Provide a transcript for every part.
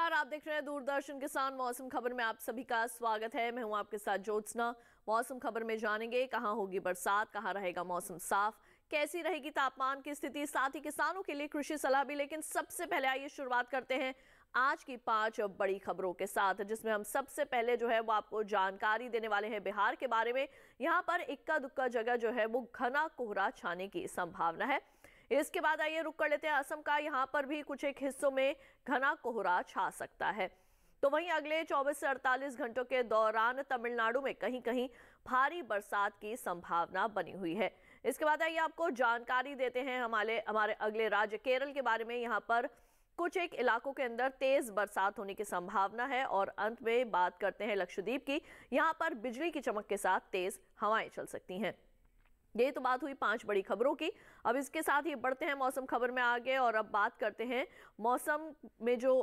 नमस्कार, आप देख रहे हैं दूरदर्शन किसान मौसम खबर में आप सभी का स्वागत है। मैं हूँ आपके साथ ज्योत्सना। मौसम खबर में जानेंगे कहाँ होगी बरसात, कहाँ रहेगा मौसम साफ़, कैसी रहेगी तापमान की स्थिति, साथ ही किसानों के लिए कृषि सलाह भी। लेकिन सबसे पहले आइए शुरुआत करते हैं आज की पाँच बड़ी खबरों के साथ, जिसमें हम सबसे पहले जो है वो आपको जानकारी देने वाले हैं बिहार के बारे में। यहाँ पर इक्का दुक्का जगह जो है वो घना कोहरा छाने की संभावना है। इसके बाद आइए रुक कर लेते हैं असम का। यहाँ पर भी कुछ एक हिस्सों में घना कोहरा छा सकता है। तो वहीं अगले 24 से 48 घंटों के दौरान तमिलनाडु में कहीं कहीं भारी बरसात की संभावना बनी हुई है। इसके बाद आइए आपको जानकारी देते हैं हमारे हमारे अगले राज्य, केरल के बारे में। यहाँ पर कुछ एक इलाकों के अंदर तेज बरसात होने की संभावना है और अंत में बात करते हैं लक्षद्वीप की। यहाँ पर बिजली की चमक के साथ तेज हवाएँ चल सकती हैं। ये तो बात हुई पाँच बड़ी खबरों की। अब इसके साथ ही बढ़ते हैं मौसम खबर में आगे और अब बात करते हैं मौसम में जो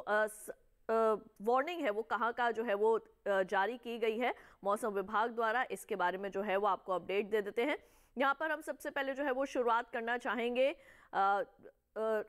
वार्निंग है वो कहाँ का जो है वो जारी की गई है। मौसम विभाग द्वारा इसके बारे में जो है वो आपको अपडेट दे देते हैं। यहाँ पर हम सबसे पहले जो है वो शुरुआत करना चाहेंगे।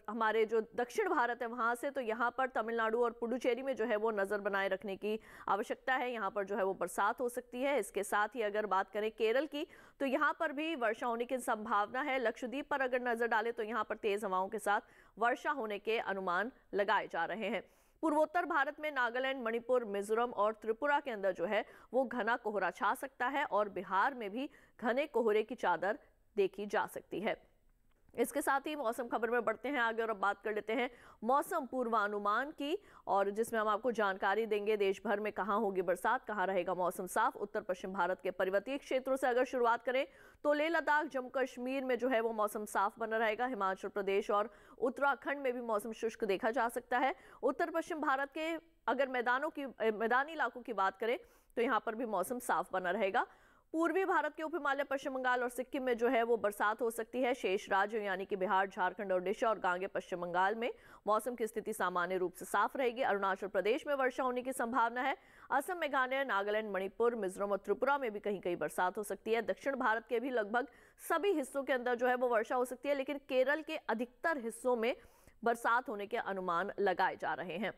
हमारे जो दक्षिण भारत है, वहाँ से तो यहाँ पर तमिलनाडु और पुडुचेरी में जो है वो नज़र बनाए रखने की आवश्यकता है। यहाँ पर जो है वो बरसात हो सकती है। इसके साथ ही अगर बात करें केरल की तो यहाँ पर भी वर्षा होने की संभावना है। लक्षद्वीप पर अगर नज़र डालें तो यहाँ पर तेज़ हवाओं के साथ वर्षा होने के अनुमान लगाए जा रहे हैं। पूर्वोत्तर भारत में नागालैंड, मणिपुर, मिजोरम और त्रिपुरा के अंदर जो है वो घना कोहरा छा सकता है और बिहार में भी घने कोहरे की चादर देखी जा सकती है। इसके साथ ही मौसम खबर में बढ़ते हैं आगे और अब बात कर लेते हैं मौसम पूर्वानुमान की। और जिसमें हम आपको जानकारी देंगे देश भर में कहाँ होगी बरसात, कहाँ रहेगा मौसम साफ़, उत्तर पश्चिम भारत के पर्वतीय क्षेत्रों से अगर शुरुआत करें तो लेह लद्दाख, जम्मू कश्मीर में जो है वो मौसम साफ़ बना रहेगा। हिमाचल प्रदेश और उत्तराखंड में भी मौसम शुष्क देखा जा सकता है। उत्तर पश्चिम भारत के अगर मैदानों की, मैदानी इलाकों की बात करें तो यहाँ पर भी मौसम साफ़ बना रहेगा। पूर्वी भारत के उप हिमालय पश्चिम बंगाल और सिक्किम में जो है वो बरसात हो सकती है। शेष राज्यों यानी कि बिहार, झारखंड, ओडिशा और गांगे पश्चिम बंगाल में मौसम की स्थिति सामान्य रूप से साफ़ रहेगी। अरुणाचल प्रदेश में वर्षा होने की संभावना है। असम, मेघालय, नागालैंड, मणिपुर, मिजोरम और त्रिपुरा में भी कहीं कहीं बरसात हो सकती है। दक्षिण भारत के भी लगभग सभी हिस्सों के अंदर जो है वो वर्षा हो सकती है, लेकिन केरल के अधिकतर हिस्सों में बरसात होने के अनुमान लगाए जा रहे हैं।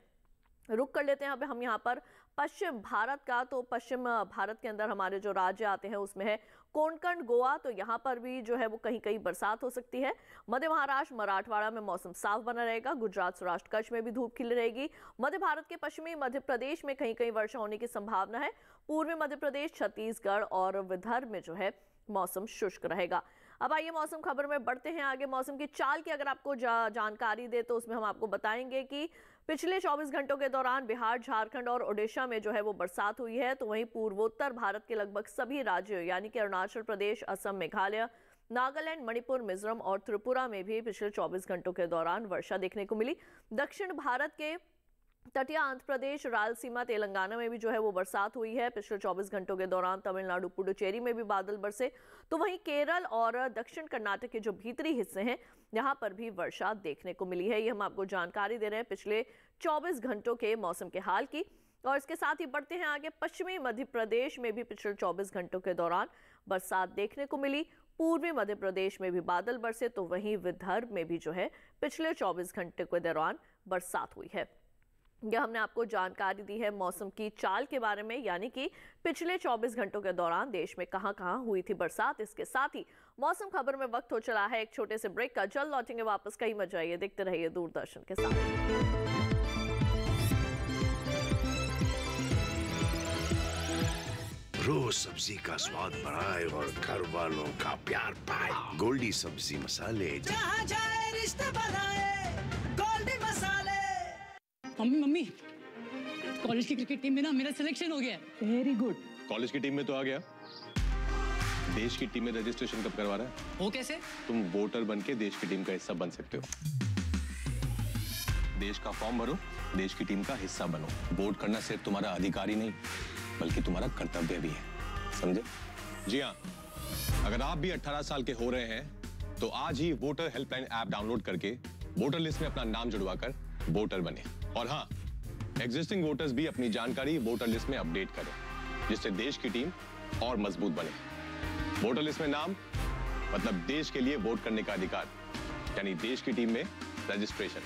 रुक कर लेते हैं। अब हम यहाँ पर पश्चिम भारत का तो पश्चिम भारत के अंदर हमारे जो राज्य आते हैं उसमें है कोंकण गोवा। तो यहाँ पर भी जो है वो कहीं कहीं बरसात हो सकती है। मध्य महाराष्ट्र मराठवाड़ा में मौसम साफ़ बना रहेगा। गुजरात सौराष्ट्र कच्छ में भी धूप खिली रहेगी। मध्य भारत के पश्चिमी मध्य प्रदेश में कहीं कहीं वर्षा होने की संभावना है। पूर्वी मध्य प्रदेश छत्तीसगढ़ और विदर्भ में जो है मौसम शुष्क रहेगा। अब आइए मौसम खबर में बढ़ते हैं। आगे मौसम की चाल की अगर आपको जा, जानकारी दे तो उसमें हम आपको बताएँगे कि पिछले 24 घंटों के दौरान बिहार, झारखंड और ओडिशा में जो है वो बरसात हुई है तो वहीं पूर्वोत्तर भारत के लगभग सभी राज्यों, यानी कि अरुणाचल प्रदेश, असम, मेघालय, नागालैंड, मणिपुर, मिजोरम और त्रिपुरा में भी पिछले 24 घंटों के दौरान वर्षा देखने को मिली। दक्षिण भारत के तटीय आंध्र प्रदेश रायलसीमा तेलंगाना में भी जो है वो बरसात हुई है। पिछले 24 घंटों के दौरान तमिलनाडु, पुडुचेरी में भी बादल बरसे। तो वहीं केरल और दक्षिण कर्नाटक के जो भीतरी हिस्से हैं, यहाँ पर भी वर्षा देखने को मिली है। ये हम आपको जानकारी दे रहे हैं पिछले 24 घंटों के मौसम के हाल की। और इसके साथ ही बढ़ते हैं आगे, पश्चिमी मध्य प्रदेश में भी पिछले 24 घंटों के दौरान बरसात देखने को मिली। पूर्वी मध्य प्रदेश में भी बादल बरसे तो वहीं विदर्भ में भी जो है पिछले 24 घंटे के दौरान बरसात हुई है। यह हमने आपको जानकारी दी है मौसम की चाल के बारे में यानी कि पिछले 24 घंटों के दौरान देश में कहाँ कहाँ हुई थी बरसात। इसके साथ ही मौसम खबर में वक्त हो चला है एक छोटे से ब्रेक का। जल्द लौटेंगे वापस कहीं मत जाइए देखते रहिए दूरदर्शन के साथ। रोज सब्ज़ी का स्वाद बढ़ाए और घर वालों का प्यार पाए। गोल्डी सब्ज़ी मसाले। जहाँ जाए रिश्ते बनाए मसाले मम्मी मम्मी। कॉलेज की क्रिकेट टीम में ना मेरा सिलेक्शन हो गया वेरी गुड कॉलेज की टीम में तो आ गया। देश की टीम में रजिस्ट्रेशन कब करवा रहा है? वो कैसे? तुम वोटर बन के देश की टीम का हिस्सा बन सकते हो। देश का फॉर्म भरो देश की टीम का हिस्सा बनो। वोट करना सिर्फ़ तुम्हारा अधिकार ही नहीं बल्कि तुम्हारा कर्तव्य भी है। समझे? जी हाँ। अगर आप भी 18 साल के हो रहे हैं तो आज ही वोटर हेल्पलाइन ऐप डाउनलोड करके वोटर लिस्ट में अपना नाम जुड़वाकर वोटर बने। और हाँ एग्जिस्टिंग वोटर्स भी अपनी जानकारी वोटर लिस्ट में अपडेट करें, जिससे देश की टीम और मज़बूत बने। वोटर लिस्ट में नाम मतलब देश के लिए वोट करने का अधिकार, यानी देश की टीम में रजिस्ट्रेशन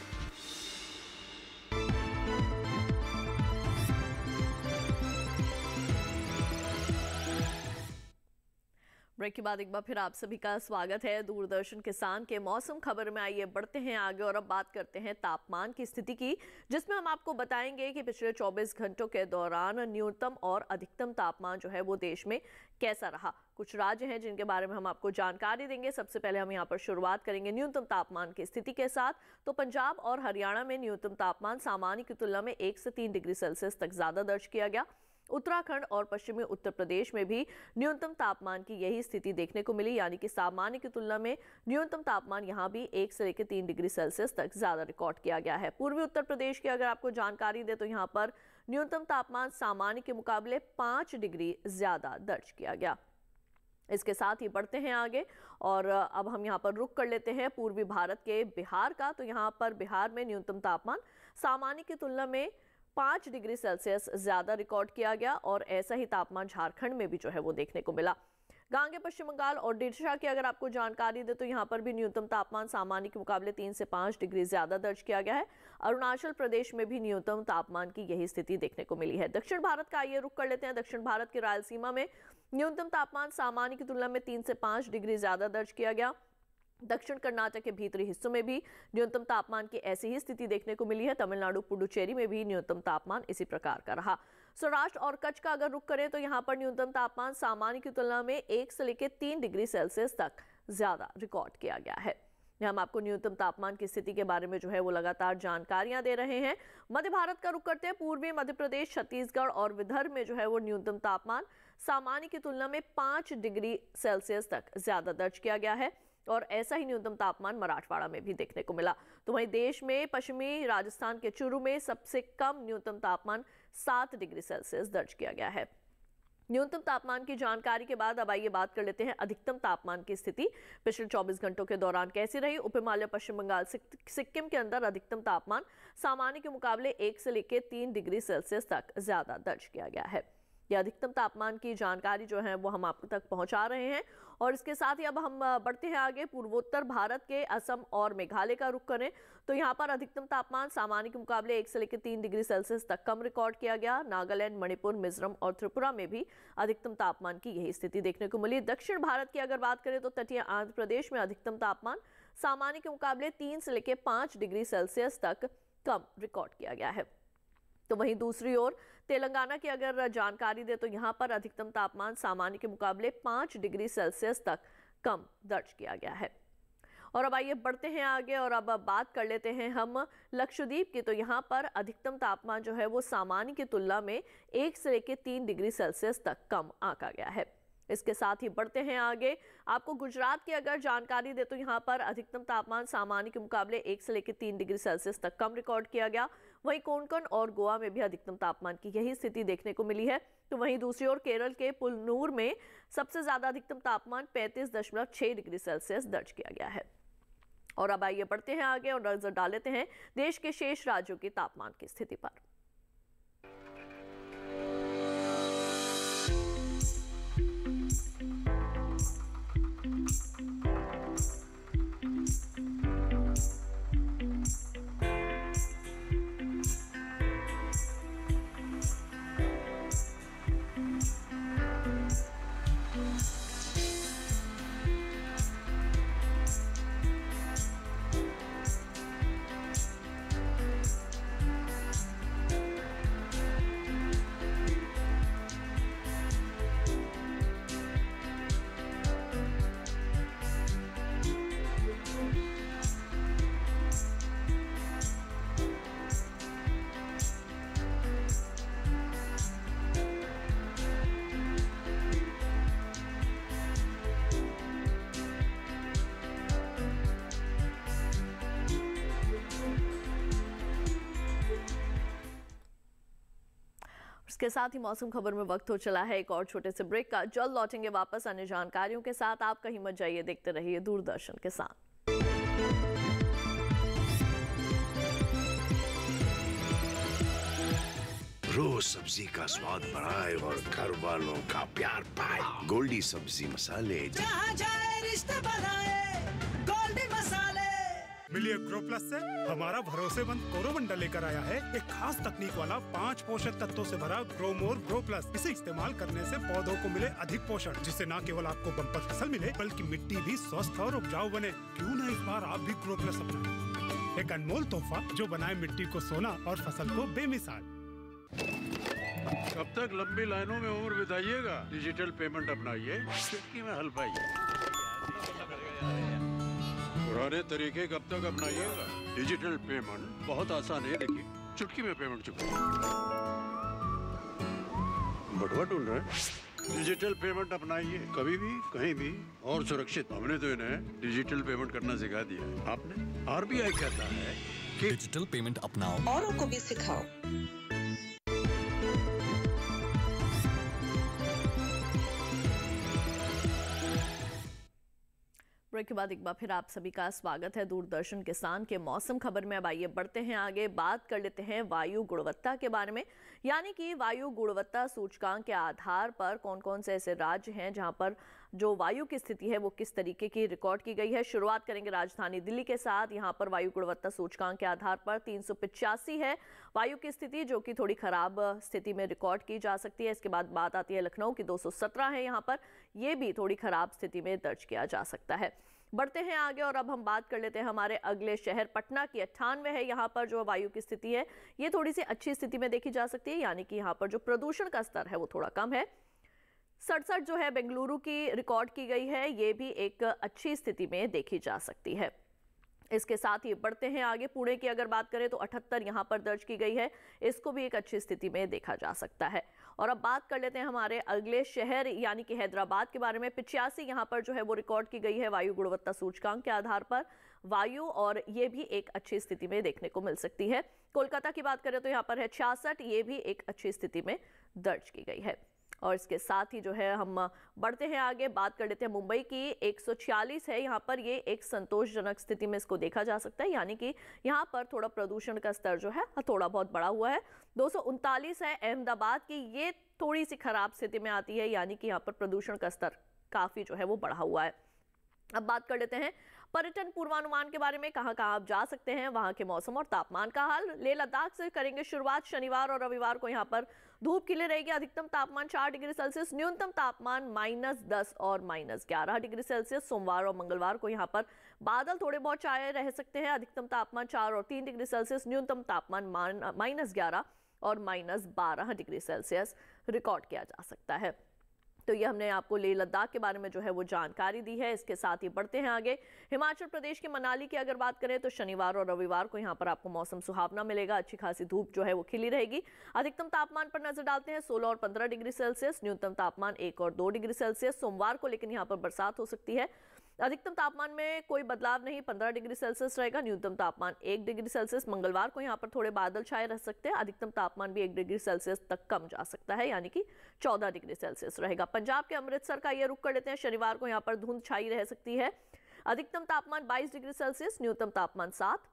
ब्रेक के बाद एक बार फिर आप सभी का स्वागत है दूरदर्शन किसान के मौसम खबर में। आइए बढ़ते हैं आगे और अब बात करते हैं तापमान की स्थिति की, जिसमें हम आपको बताएँगे कि पिछले 24 घंटों के दौरान न्यूनतम और अधिकतम तापमान जो है वो देश में कैसा रहा। कुछ राज्य हैं जिनके बारे में हम आपको जानकारी देंगे। सबसे पहले हम यहाँ पर शुरुआत करेंगे न्यूनतम तापमान की स्थिति के साथ। तो पंजाब और हरियाणा में न्यूनतम तापमान सामान्य की तुलना में एक से तीन डिग्री सेल्सियस तक ज़्यादा दर्ज किया गया। उत्तराखंड और पश्चिमी उत्तर प्रदेश में भी न्यूनतम तापमान की यही स्थिति देखने को मिली, यानी कि सामान्य की तुलना में न्यूनतम तापमान यहाँ भी एक से लेकर तीन डिग्री सेल्सियस तक ज़्यादा रिकॉर्ड किया गया है। पूर्वी उत्तर प्रदेश की अगर आपको जानकारी दे तो यहाँ पर न्यूनतम तापमान सामान्य के मुकाबले पाँच डिग्री ज़्यादा दर्ज किया गया। इसके साथ ही बढ़ते हैं आगे, और अब हम यहाँ पर रुक कर लेते हैं पूर्वी भारत के बिहार का। तो यहाँ पर बिहार में न्यूनतम तापमान सामान्य की तुलना में पाँच डिग्री सेल्सियस ज़्यादा रिकॉर्ड किया गया और ऐसा ही तापमान झारखंड में भी जो है वो देखने को मिला। गांगे पश्चिम बंगाल और डिशा की अगर आपको जानकारी दे तो यहाँ पर भी न्यूनतम तापमान सामान्य के मुकाबले तीन से पाँच डिग्री ज़्यादा दर्ज किया गया है। अरुणाचल प्रदेश में भी न्यूनतम तापमान की यही स्थिति देखने को मिली है। दक्षिण भारत का आइए रुख कर लेते हैं। दक्षिण भारत के रायलसीमा में न्यूनतम तापमान सामान्य की तुलना में तीन से पाँच डिग्री ज़्यादा दर्ज किया गया। दक्षिण कर्नाटक के भीतरी हिस्सों में भी न्यूनतम तापमान की ऐसी ही स्थिति देखने को मिली है। तमिलनाडु, पुडुचेरी में भी न्यूनतम तापमान इसी प्रकार का रहा। सौराष्ट्र और कच्छ का अगर रुख करें तो यहाँ पर न्यूनतम तापमान सामान्य की तुलना में एक से लेकर तीन डिग्री सेल्सियस तक ज़्यादा रिकॉर्ड किया गया है। हम आपको न्यूनतम तापमान की स्थिति के बारे में जो है वो लगातार जानकारियाँ दे रहे हैं। मध्य भारत का रुख करते हैं। पूर्वी मध्य प्रदेश, छत्तीसगढ़ और विदर्भ में जो है वो न्यूनतम तापमान सामान्य की तुलना में पाँच डिग्री सेल्सियस तक ज़्यादा दर्ज किया गया है। और ऐसा ही न्यूनतम तापमान मराठवाड़ा में भी देखने को मिला। तो वहीं देश में पश्चिमी राजस्थान के चुरू में सबसे कम न्यूनतम तापमान सात डिग्री सेल्सियस दर्ज किया गया है। न्यूनतम तापमान की जानकारी के बाद अब आइए बात कर लेते हैं अधिकतम तापमान की स्थिति। पिछले 24 घंटों के दौरान कैसी रही? उप हिमालय, पश्चिम बंगाल सिक्किम के अंदर अधिकतम तापमान सामान्य के मुकाबले एक से लेकर तीन डिग्री सेल्सियस तक ज़्यादा दर्ज किया गया है। यह अधिकतम तापमान की जानकारी जो है वो हम आप तक पहुँचा रहे हैं। और इसके साथ ही अब हम बढ़ते हैं आगे। पूर्वोत्तर भारत के असम और मेघालय का रुख करें। तो यहाँ पर अधिकतम तापमान सामान्य के मुकाबले एक से लेकर तीन डिग्री सेल्सियस तक कम रिकॉर्ड किया गया। नागालैंड, मणिपुर, मिजोरम और त्रिपुरा में भी अधिकतम तापमान की यही स्थिति देखने को मिली। दक्षिण भारत की अगर बात करें तो तटीय आंध्र प्रदेश में अधिकतम तापमान सामान्य के मुकाबले तीन से लेकर पाँच डिग्री सेल्सियस तक कम रिकॉर्ड किया गया है। तो वहीं दूसरी ओर तेलंगाना की अगर जानकारी दे तो यहाँ पर अधिकतम तापमान सामान्य के मुकाबले पाँच डिग्री सेल्सियस तक कम दर्ज किया गया है। और अब आइए बढ़ते हैं आगे और अब बात कर लेते हैं हम लक्षद्वीप की। तो यहाँ पर अधिकतम तापमान जो है वो सामान्य की तुलना में एक से लेकर तीन डिग्री सेल्सियस तक कम आंका गया है। इसके साथ ही बढ़ते हैं आगे। आपको गुजरात की अगर जानकारी दे तो यहाँ पर अधिकतम तापमान सामान्य के मुकाबले एक से लेकर तीन डिग्री सेल्सियस तक कम रिकॉर्ड किया गया। वहीं कोंकण और गोवा में भी अधिकतम तापमान की यही स्थिति देखने को मिली है। तो वहीं दूसरी ओर केरल के पुलनूर में सबसे ज़्यादा अधिकतम तापमान पैंतीस डिग्री सेल्सियस दर्ज किया गया है। और अब आइए पढ़ते हैं आगे और नज़र डाल लेते हैं देश के शेष राज्यों के तापमान की स्थिति पर। इसके साथ ही मौसम खबर में वक्त हो चला है। एक और छोटे से ब्रेक का। जल्द लौटेंगे वापस। अन्य जानकारियों के साथ आप कहीं मत जाइए। देखते रहिए दूरदर्शन के साथ। रोज सब्ज़ी का स्वाद बढ़ाए और घर वालों का प्यार पाए। गोल्डी सब्ज़ी मसाले। जहाँ जाए रिश्ते मसाले मिलिए ग्रो प्लस से हमारा भरोसेमंद कोरोमंडल लेकर आया है। एक खास तकनीक वाला पाँच पोषक तत्वों से भरा ग्रो मोर ग्रो प्लस इसे इस्तेमाल करने से पौधों को मिले अधिक पोषण, जिससे न केवल आपको बम्पर फ़सल मिले, बल्कि मिट्टी भी स्वस्थ और उपजाऊ बने। क्यों न इस बार आप भी ग्रो प्लस अपना एक अनमोल तोहफा जो बनाए मिट्टी को सोना और फ़सल को बेमिसाल। कब तक लंबी लाइनों में उम्र बिताइएगा। Digital payment अपनाइए। में हल पाइए। पुराने तरीके कब तक अपनाइएगा? डिजिटल पेमेंट बहुत आसान है देखिए। चुटकी में पेमेंट चुका। बटुआ टूल रहे। डिजिटल पेमेंट अपनाइए। कभी भी कहीं भी और सुरक्षित। हमने तो इन्हें डिजिटल पेमेंट करना सिखा दिया है। आपने आरबीआई कहता है कि डिजिटल पेमेंट अपनाओ। औरों को भी सिखाओ। ब्रेक के बाद एक बार फिर आप सभी का स्वागत है दूरदर्शन किसान के मौसम खबर में। अब आइए बढ़ते हैं आगे, बात कर लेते हैं वायु गुणवत्ता के बारे में। यानी कि वायु गुणवत्ता सूचकांक के आधार पर कौन कौन से ऐसे राज्य हैं जहाँ पर जो वायु की स्थिति है वो किस तरीके की रिकॉर्ड की गई है। शुरुआत करेंगे राजधानी दिल्ली के साथ। यहाँ पर वायु गुणवत्ता सूचकांक के आधार पर तीन है वायु की स्थिति, जो कि थोड़ी खराब स्थिति में रिकॉर्ड की जा सकती है। इसके बाद बात आती है लखनऊ की 217 है यहाँ पर। ये भी थोड़ी खराब स्थिति में दर्ज किया जा सकता है। बढ़ते हैं आगे और अब हम बात कर लेते हैं हमारे अगले शहर, पटना की अट्ठानवे है। यहाँ पर जो वायु की स्थिति है, ये थोड़ी सी अच्छी स्थिति में देखी जा सकती है, यानी कि यहाँ पर जो प्रदूषण का स्तर है वो थोड़ा कम है। सड़सठ जो है बेंगलुरु की रिकॉर्ड की गई है, ये भी एक अच्छी स्थिति में देखी जा सकती है। इसके साथ ही बढ़ते हैं आगे, पुणे की अगर बात करें तो 78 यहाँ पर दर्ज की गई है, इसको भी एक अच्छी स्थिति में देखा जा सकता है। और अब बात कर लेते हैं हमारे अगले शहर, यानी कि हैदराबाद के बारे में। पिचासी यहाँ पर जो है वो रिकॉर्ड की गई है वायु गुणवत्ता सूचकांक के आधार पर। वायु और ये भी एक अच्छी स्थिति में देखने को मिल सकती है। कोलकाता की बात करें तो यहाँ पर है छियासठ, ये भी एक अच्छी स्थिति में दर्ज की गई है। और इसके साथ ही जो है हम बढ़ते हैं आगे, बात कर लेते हैं मुंबई की। 146 है यहाँ पर, ये एक संतोषजनक स्थिति में इसको देखा जा सकता है, यानी कि यहाँ पर थोड़ा प्रदूषण का स्तर जो है, थोड़ा बहुत बढ़ा हुआ है। दो सौ उनतालीस है अहमदाबाद की, ये थोड़ी सी खराब स्थिति में आती है, यानी कि यहाँ पर प्रदूषण का स्तर काफ़ी जो है वो बढ़ा हुआ है। अब बात कर लेते हैं पर्यटन पूर्वानुमान के बारे में कहाँ कहाँ आप जा सकते हैं, वहाँ के मौसम और तापमान का हाल। लेह लद्दाख से करेंगे शुरुआत, शनिवार और रविवार को यहाँ पर धूप खिले रहेगी, अधिकतम तापमान चार डिग्री सेल्सियस, न्यूनतम तापमान माइनस दस और माइनस ग्यारह डिग्री सेल्सियस। सोमवार और मंगलवार को यहाँ पर बादल थोड़े बहुत छाए रह सकते हैं। अधिकतम तापमान चार और तीन डिग्री सेल्सियस, न्यूनतम तापमान माइनस ग्यारह और माइनस बारह डिग्री सेल्सियस रिकॉर्ड किया जा सकता है। तो ये हमने आपको लेह लद्दाख के बारे में जो है वो जानकारी दी है। इसके साथ ही बढ़ते हैं आगे। हिमाचल प्रदेश के मनाली की अगर बात करें तो शनिवार और रविवार को यहाँ पर आपको मौसम सुहावना मिलेगा। अच्छी खासी धूप जो है वो खिली रहेगी। अधिकतम तापमान पर नज़र डालते हैं 16 और 15 डिग्री सेल्सियस, न्यूनतम तापमान एक और दो डिग्री सेल्सियस। सोमवार को लेकिन यहाँ पर बरसात हो सकती है। अधिकतम तापमान में कोई बदलाव नहीं 15 डिग्री सेल्सियस रहेगा, न्यूनतम तापमान एक डिग्री सेल्सियस। मंगलवार को यहाँ पर थोड़े बादल छाए रह सकते हैं, अधिकतम तापमान भी एक डिग्री सेल्सियस तक कम जा सकता है, यानी कि 14 डिग्री सेल्सियस रहेगा। पंजाब के अमृतसर का ये रुख कर लेते हैं, शनिवार को यहाँ पर धुंध छाई रह सकती है। अधिकतम तापमान बाईस डिग्री सेल्सियस, न्यूनतम तापमान सात।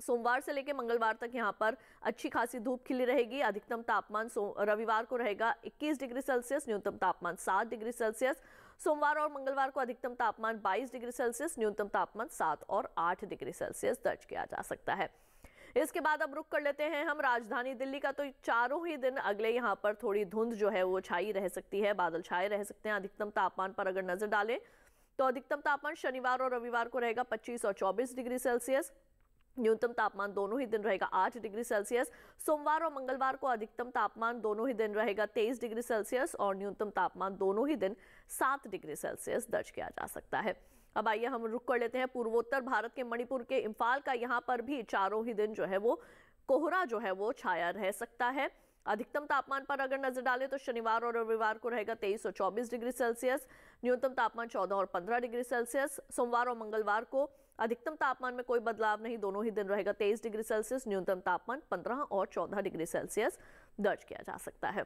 सोमवार से लेकर मंगलवार तक यहाँ पर अच्छी खासी धूप खिली रहेगी, अधिकतम तापमान रविवार को रहेगा 21 डिग्री सेल्सियस, न्यूनतम तापमान 7 डिग्री सेल्सियस। सोमवार और मंगलवार को अधिकतम तापमान 22 डिग्री सेल्सियस, न्यूनतम तापमान 7 और 8 डिग्री सेल्सियस दर्ज किया जा सकता है। इसके बाद अब रुक कर लेते हैं हम राजधानी दिल्ली का। तो चारों ही दिन अगले यहाँ पर थोड़ी धुंध जो है वो छाई रह सकती है, बादल छाए रह सकते हैं। अधिकतम तापमान पर अगर नज़र डालें तो अधिकतम तापमान शनिवार और रविवार को रहेगा 25 और 24 डिग्री सेल्सियस। न्यूनतम तापमान दोनों ही दिन रहेगा 8 डिग्री सेल्सियस। सोमवार और मंगलवार को अधिकतम तापमान दोनों ही दिन रहेगा 23 डिग्री सेल्सियस और न्यूनतम तापमान दोनों ही दिन 7 डिग्री सेल्सियस दर्ज किया जा सकता है। अब आइए हम रुक कर लेते हैं पूर्वोत्तर भारत के मणिपुर के इम्फाल का। यहाँ पर भी चारों ही दिन जो है वो कोहरा जो है वो छाया रह सकता है। अधिकतम तापमान पर अगर नज़र डालें तो शनिवार और रविवार को रहेगा तेईस और चौबीस डिग्री सेल्सियस, न्यूनतम तापमान चौदह और पंद्रह डिग्री सेल्सियस। सोमवार और मंगलवार को अधिकतम तापमान में कोई बदलाव नहीं, दोनों ही दिन रहेगा तेईस डिग्री सेल्सियस, न्यूनतम तापमान पंद्रह और चौदह डिग्री सेल्सियस दर्ज किया जा सकता है।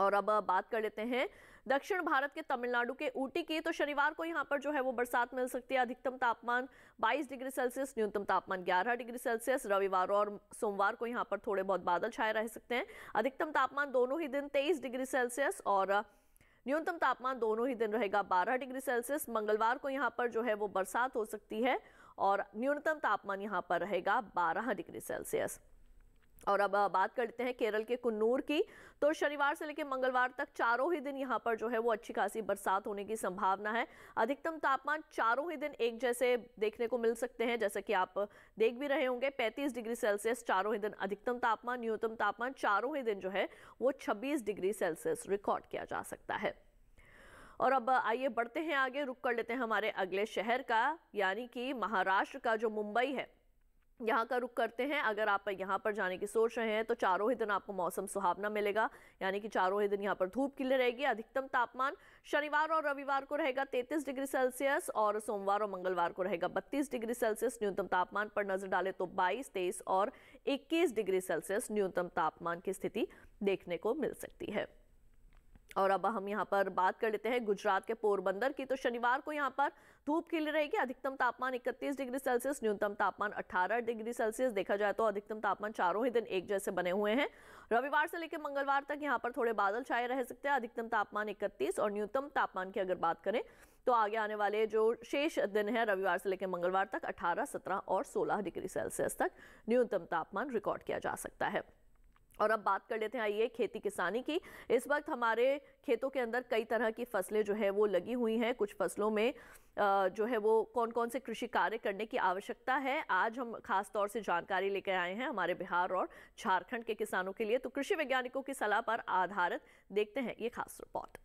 और अब बात कर लेते हैं, दक्षिण भारत के तमिलनाडु के ऊटी की। तो शनिवार को यहाँ पर जो है वो बरसात मिल सकती है, अधिकतम तापमान 22 डिग्री सेल्सियस, न्यूनतम तापमान 11 डिग्री सेल्सियस। रविवार और सोमवार को यहाँ पर थोड़े बहुत बादल छाए रह सकते हैं। अधिकतम तापमान दोनों ही दिन 23 डिग्री सेल्सियस और न्यूनतम तापमान दोनों ही दिन रहेगा 12 डिग्री सेल्सियस। मंगलवार को यहाँ पर जो है वो बरसात हो सकती है और न्यूनतम तापमान यहाँ पर रहेगा 12 डिग्री सेल्सियस। और अब बात कर लेते हैं केरल के कुन्नूर की। तो शनिवार से लेकर मंगलवार तक चारों ही दिन यहाँ पर जो है वो अच्छी खासी बरसात होने की संभावना है। अधिकतम तापमान चारों ही दिन एक जैसे देखने को मिल सकते हैं, जैसे कि आप देख भी रहे होंगे। 35 डिग्री सेल्सियस चारों ही दिन अधिकतम तापमान, न्यूनतम तापमान चारों ही दिन जो है वो 26 डिग्री सेल्सियस रिकॉर्ड किया जा सकता है। और अब, आइए बढ़ते हैं आगे, रुक कर लेते हैं हमारे अगले शहर का, यानी कि महाराष्ट्र का जो मुंबई है। यहाँ का रुख करते हैं। अगर आप यहाँ पर जाने की सोच रहे हैं तो चारों ही दिन आपको मौसम सुहावना मिलेगा। यानी कि चारों ही दिन यहाँ पर धूप खिले रहेगी। अधिकतम तापमान शनिवार और रविवार को रहेगा 33 डिग्री सेल्सियस और सोमवार और मंगलवार को रहेगा 32 डिग्री सेल्सियस न्यूनतम तापमान। पर नज़र डाले तो 22 तेईस और 21 डिग्री सेल्सियस न्यूनतम तापमान की स्थिति देखने को मिल सकती है। और अब हम यहाँ पर बात कर लेते हैं गुजरात के पोरबंदर की। तो शनिवार को यहाँ पर धूप खिली रहेगी, अधिकतम तापमान 31 डिग्री सेल्सियस, न्यूनतम तापमान 18 डिग्री सेल्सियस। देखा जाए तो अधिकतम तापमान चारों ही दिन एक जैसे बने हुए हैं। रविवार से लेकर मंगलवार तक यहाँ पर थोड़े बादल छाए रह सकते हैं, अधिकतम तापमान इकतीस और न्यूनतम तापमान की अगर बात करें तो आगे आने वाले जो शेष दिन है, रविवार से लेकर मंगलवार तक अठारह, सत्रह और सोलह डिग्री सेल्सियस तक न्यूनतम तापमान रिकॉर्ड किया जा सकता है। और अब बात कर लेते हैं आइए खेती किसानी की। इस वक्त हमारे खेतों के अंदर कई तरह की फ़सलें जो है वो लगी हुई हैं। कुछ फ़सलों में जो है वो कौन कौन से कृषि कार्य करने की आवश्यकता है, आज हम खास तौर से जानकारी लेकर आए हैं हमारे बिहार और झारखंड के किसानों के लिए। तो कृषि वैज्ञानिकों की सलाह पर आधारित देखते हैं ये खास रिपोर्ट।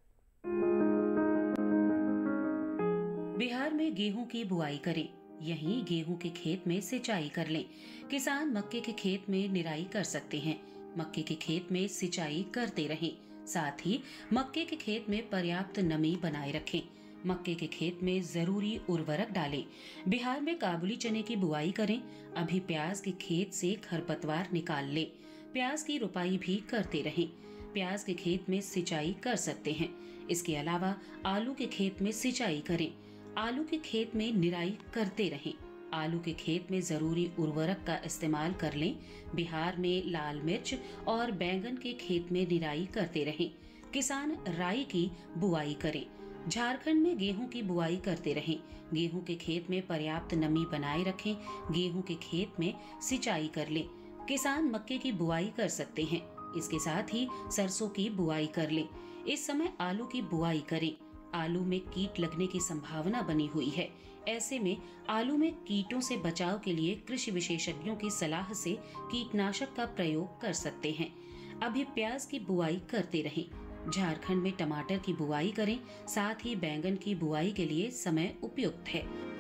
बिहार में गेहूँ की बुआई करें, यहीं गेहूँ के खेत में सिंचाई कर लें। किसान मक्के के खेत में निराई कर सकते हैं। मक्के के खेत में सिंचाई करते रहें। साथ ही मक्के के खेत में पर्याप्त नमी बनाए रखें। मक्के के खेत में ज़रूरी उर्वरक डालें। बिहार में काबुली चने की बुआई करें। अभी प्याज के खेत से खरपतवार निकाल लें। प्याज की रुपाई भी करते रहें। प्याज के खेत में सिंचाई कर सकते हैं। इसके अलावा आलू के खेत में सिंचाई करें। आलू के खेत में निराई करते रहें। आलू के खेत में ज़रूरी उर्वरक का इस्तेमाल कर लें। बिहार में लाल मिर्च और बैंगन के खेत में निराई करते रहें। किसान राई की बुआई करें। झारखंड में गेहूँ की बुआई करते रहें। गेहूँ के खेत में पर्याप्त नमी बनाए रखें। गेहूँ के खेत में सिंचाई कर लें। किसान मक्के की बुआई कर सकते हैं। इसके साथ ही सरसों की बुआई कर लें। इस समय आलू की बुआई करें। आलू में कीट लगने की संभावना बनी हुई है। ऐसे में आलू में कीटों से बचाव के लिए कृषि विशेषज्ञों की सलाह से कीटनाशक का प्रयोग कर सकते हैं। अभी प्याज की बुआई करते रहें। झारखंड में टमाटर की बुआई करें, साथ ही बैंगन की बुआई के लिए समय उपयुक्त है।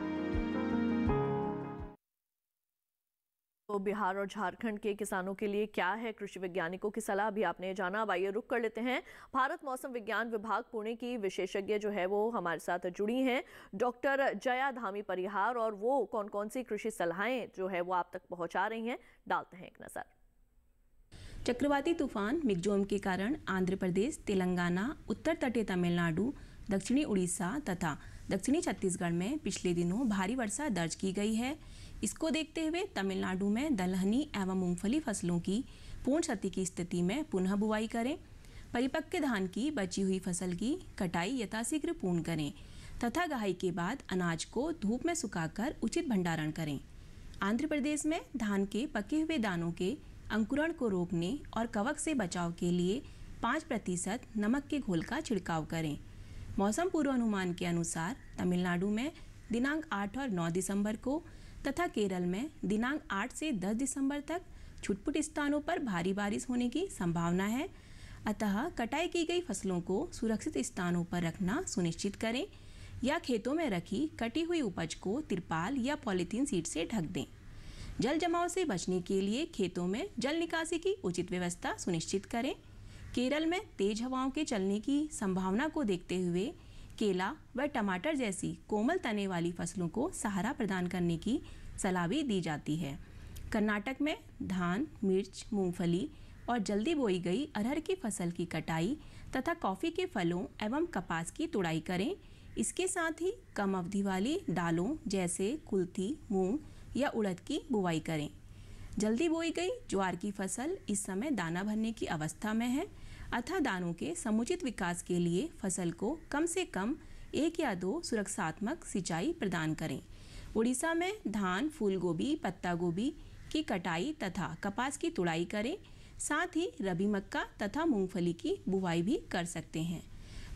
तो बिहार और झारखंड के किसानों के लिए क्या है? कृषि वैज्ञानिकों की सलाह भी आपने जाना। अब आइए रुक कर लेते हैं। भारत मौसम विज्ञान विभाग पुणे की विशेषज्ञ जो है वो हमारे साथ जुड़ी हैं। डॉक्टर जया धामी परिहार और वो कौन कौन सी कृषि सलाहें जो है वो आप तक पहुँचा रही हैं? डालते हैं एक नज़र। चक्रवाती तूफ़ान मिगजोम के कारण आंध्र प्रदेश, तेलंगाना, उत्तर तटीय तमिलनाडु, दक्षिणी उड़ीसा तथा दक्षिणी छत्तीसगढ़ में पिछले दिनों भारी वर्षा दर्ज की गई है। इसको देखते हुए तमिलनाडु में दलहनी एवं मूंगफली फ़सलों की पूर्ण क्षति की स्थिति में पुनः बुआई करें। परिपक्व धान की बची हुई फ़सल की कटाई यथाशीघ्र पूर्ण करें तथा गहाई के बाद अनाज को धूप में सुखाकर उचित भंडारण करें। आंध्र प्रदेश में धान के पके हुए दानों के अंकुरण को रोकने और कवक से बचाव के लिए पाँच प्रतिशत नमक के घोल का छिड़काव करें। मौसम पूर्वानुमान के अनुसार तमिलनाडु में दिनांक 8 और 9 दिसंबर को तथा केरल में दिनांक 8 से 10 दिसंबर तक छुटपुट स्थानों पर भारी बारिश होने की संभावना है। अतः कटाई की गई फ़सलों को सुरक्षित स्थानों पर रखना सुनिश्चित करें या खेतों में रखी कटी हुई उपज को तिरपाल या पॉलीथीन सीट से ढक दें। जल जमाव से बचने के लिए खेतों में जल निकासी की उचित व्यवस्था सुनिश्चित करें। केरल में तेज हवाओं के चलने की संभावना को देखते हुए केला व टमाटर जैसी कोमल तने वाली फ़सलों को सहारा प्रदान करने की सलाह भी दी जाती है। कर्नाटक में धान, मिर्च, मूंगफली और जल्दी बोई गई अरहर की फ़सल की कटाई तथा कॉफ़ी के फलों एवं कपास की तुड़ाई करें। इसके साथ ही कम अवधि वाली दालों जैसे कुल्थी, मूंग या उड़द की बुवाई करें। जल्दी बोई गई ज्वार की फ़सल इस समय दाना भरने की अवस्था में है। अतः दानों के समुचित विकास के लिए फ़सल को कम से कम एक या दो सुरक्षात्मक सिंचाई प्रदान करें। उड़ीसा में धान फूल गोभी पत्ता गोभी की कटाई तथा कपास की तुड़ाई करें। साथ ही रबी मक्का तथा मूंगफली की बुवाई भी कर सकते हैं।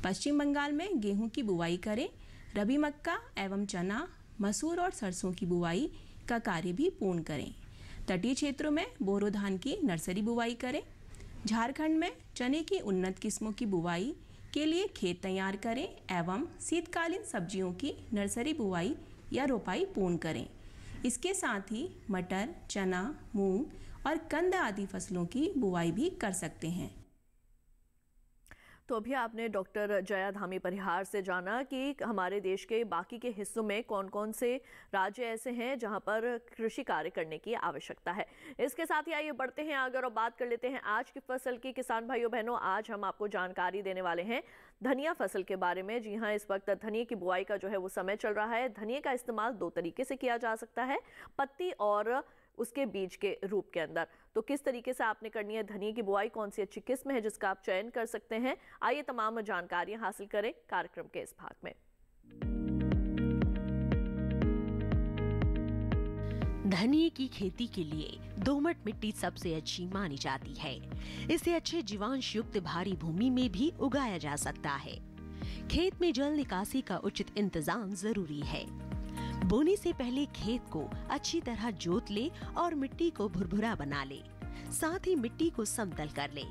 पश्चिम बंगाल में गेहूँ की बुवाई करें। रबी मक्का एवं चना, मसूर और सरसों की बुवाई का कार्य भी पूर्ण करें। तटीय क्षेत्रों में बोरो धान की नर्सरी बुवाई करें। झारखंड में चने की उन्नत किस्मों की बुवाई के लिए खेत तैयार करें एवं शीतकालीन सब्जियों की नर्सरी बुवाई या रोपाई पूर्ण करें। इसके साथ ही मटर, चना, मूंग और कंद आदि फ़सलों की बुवाई भी कर सकते हैं। तो अभी आपने डॉक्टर जया धामी परिहार से जाना कि हमारे देश के बाकी के हिस्सों में कौन कौन से राज्य ऐसे हैं जहाँ पर कृषि कार्य करने की आवश्यकता है। इसके साथ ही आइए बढ़ते हैं अगर और बात कर लेते हैं आज की फ़सल की। किसान भाइयों बहनों आज हम आपको जानकारी देने वाले हैं धनिया फ़सल के बारे में। जी हाँ इस वक्त धनिया की बुआई का जो है वो समय चल रहा है। धनिया का इस्तेमाल दो तरीके से किया जा सकता है। पत्ती और उसके बीज के रूप के अंदर। तो किस तरीके से आपने करनी है धनिया की बुआई? कौन सी अच्छी किस्म है जिसका आप चयन कर सकते हैं? आइए तमाम जानकारियाँ हासिल करें कार्यक्रम के इस भाग में। धनिए की खेती के लिए दोमट मिट्टी सबसे अच्छी मानी जाती है। इसे अच्छे जीवांश युक्त भारी भूमि में भी उगाया जा सकता है। खेत में जल निकासी का उचित इंतज़ाम ज़रूरी है। बोने से पहले खेत को अच्छी तरह जोत ले और मिट्टी को भुरभुरा बना ले। साथ ही मिट्टी को समतल कर ले।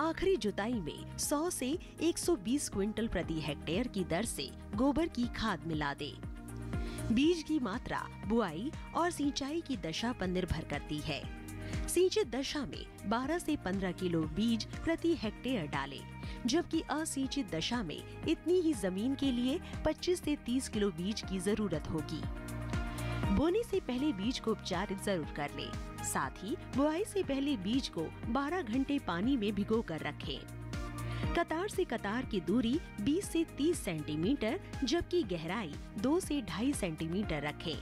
आखिरी जुताई में 100 से 120 क्विंटल प्रति हेक्टेयर की दर से गोबर की खाद मिला दे। बीज की मात्रा बुआई और सिंचाई की दशा पर निर्भर करती है। सिंचित दशा में 12 से 15 किलो बीज प्रति हेक्टेयर डालें, जबकि असिंचित दशा में इतनी ही ज़मीन के लिए 25 से 30 किलो बीज की ज़रूरत होगी बोने से पहले बीज को उपचारित ज़रूर कर ले साथ ही बुआई से पहले बीज को 12 घंटे पानी में भिगो कर रखें। कतार से कतार की दूरी 20 से 30 सेंटीमीटर, जबकि गहराई 2 से ढाई सेंटीमीटर रखें।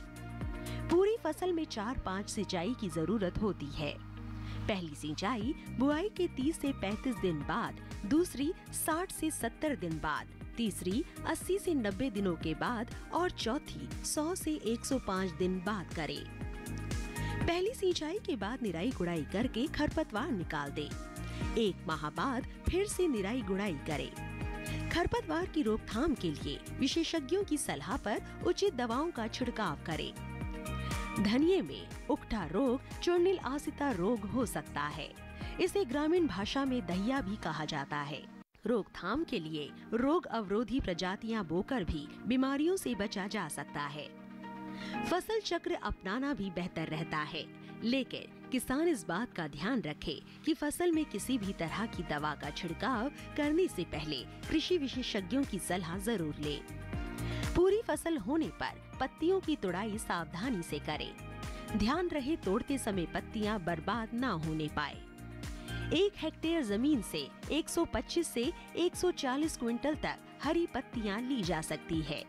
पूरी फ़सल में चार पाँच सिंचाई की ज़रूरत होती है पहली सिंचाई बुआई के 30 से 35 दिन बाद दूसरी 60 से 70 दिन बाद, तीसरी 80 से 90 दिनों के बाद और चौथी 100 से 105 दिन बाद करें। पहली सिंचाई के बाद निराई गुड़ाई करके खरपतवार निकाल दें। एक माह बाद फिर से निराई गुड़ाई करें। खरपतवार की रोकथाम के लिए विशेषज्ञों की सलाह पर उचित दवाओं का छिड़काव करें। धनिये में उकठा रोग, चुर्निल आसिता रोग हो सकता है इसे ग्रामीण भाषा में दहिया भी कहा जाता है। रोकथाम के लिए रोग अवरोधी प्रजातियाँ बोकर भी बीमारियों से बचा जा सकता है। फ़सल चक्र अपनाना भी बेहतर रहता है, लेकिन किसान इस बात का ध्यान रखे कि फ़सल में किसी भी तरह की दवा का छिड़काव करने से पहले कृषि विशेषज्ञों की सलाह ज़रूर ले। पूरी फ़सल होने पर पत्तियों की तुड़ाई सावधानी से करें। ध्यान रहे तोड़ते समय पत्तियाँ बर्बाद ना होने पाए। एक हेक्टेयर ज़मीन से 125 से 140 क्विंटल तक हरी पत्तियाँ ली जा सकती है।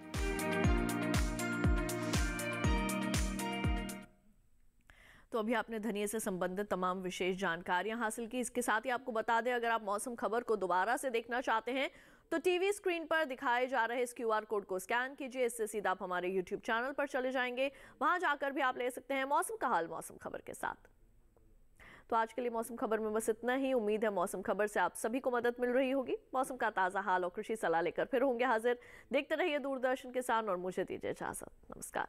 तो अभी आपने धनिया से संबंधित तमाम विशेष जानकारियाँ हासिल की। इसके साथ ही आपको बता दें, अगर आप मौसम खबर को दोबारा से देखना चाहते हैं तो टीवी स्क्रीन पर दिखाए जा रहे इस क्यूआर कोड को स्कैन कीजिए। इससे सीधा आप हमारे यूट्यूब चैनल पर चले जाएँगे। वहाँ जाकर भी आप ले सकते हैं मौसम का हाल मौसम खबर के साथ। तो आज के लिए मौसम खबर में बस इतना ही। उम्मीद है मौसम खबर से आप सभी को मदद मिल रही होगी। मौसम का ताज़ा हाल और कृषि सलाह लेकर फिर होंगे हाजिर। देखते रहिए दूरदर्शन किसान और मुझे दीजिए इजाज़त। नमस्कार।